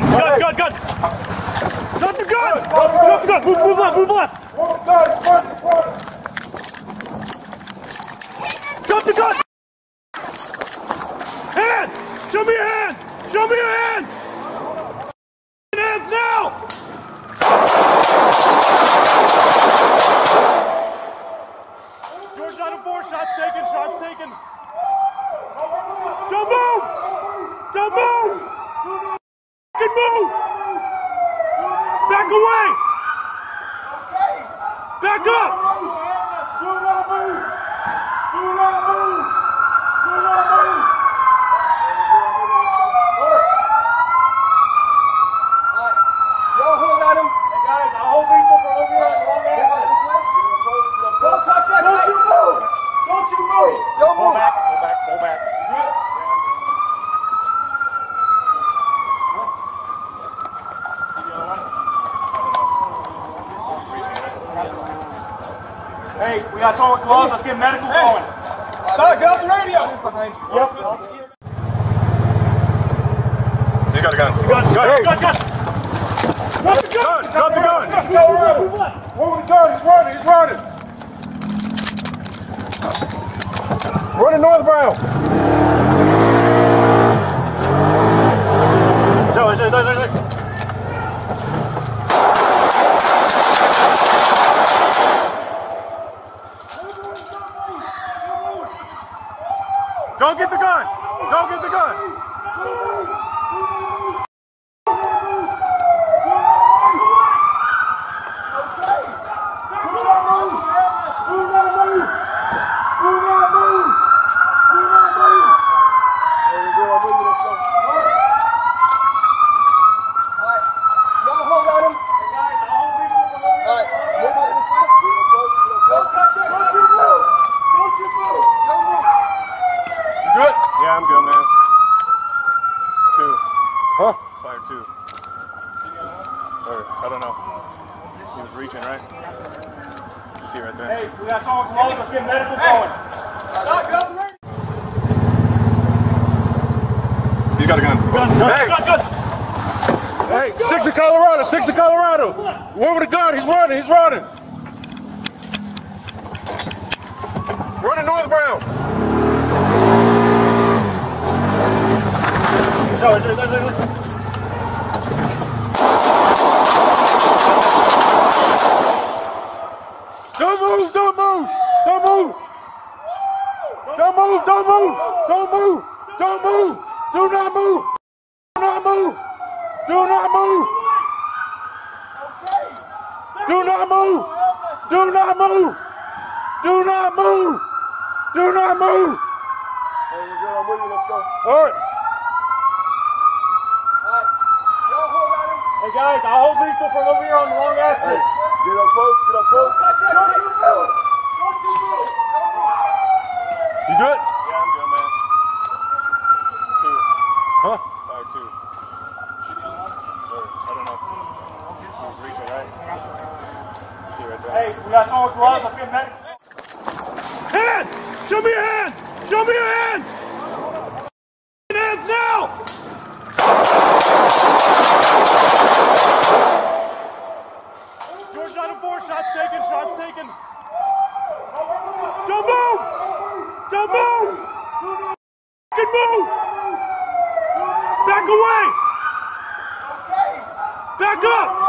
gun, gun, gun, gun. Drop the gun. Drop the gun. Move, move left, move left. Drop the gun. Hand. Show me your hand. Show me your hands. Hands now. George out of four. Shots taken. Shots taken. Don't move. Don't move. Move. Back away. Back up. Do not move! Do not move! Do not move! Y'all hold at him. Hey guys, I hold people from over here on the wrong axis. Don't touch that Don't guy. you move! Don't you move! Don't move. Pull back. Pull back. Hey, we got someone close. Let's get medical going. Stop, get off the radio. Behind you. Yep. He's got a gun. Gun, gun, gun, gun. Drop the gun. Gun, drop the gun. Move left. Move the gun. He's running. He's running. Running north Brown. Zo, zo, zo, zo, Don't get the gun. Don't get the gun. Alright. Y'all hold at him. Hey guys, I hold people from over here. Alright. Move out this way. Don't touch that guy. Don't you move! Don't you move! Don't move. You good? Yeah, I'm good, man. Two. Huh? Fire two. Or, I don't know. He was reaching, right? You see right there. Hey, we got someone close. Let's get medical going. Stop, get off the. He's got a gun. Gun, Hey, gun, gun. hey, six of Colorado, six of Colorado. Where with a gun, he's running, he's running. Running north Zo, zo, zo, zo. Don't move, don't move, don't move. Don't move, don't move, don't move, don't move, do not move, do not move, do not move, do not move, do not move, do not move, do not move. All right. Guys, I hold people from over here on the long axis. Get up close, get up close. Don't you move! Don't you move! You good? Yeah, I'm good, man. Two. Huh? Fire two. Or, I don't know. He was reaching, right? See right there. Hey, we got someone close. Let's get medical. Hands. Show me your hands. Show me your hands. Hands now. George out of four. Shots taken. Shots taken. Don't move! Don't move! Fucking move! Back away! Back up!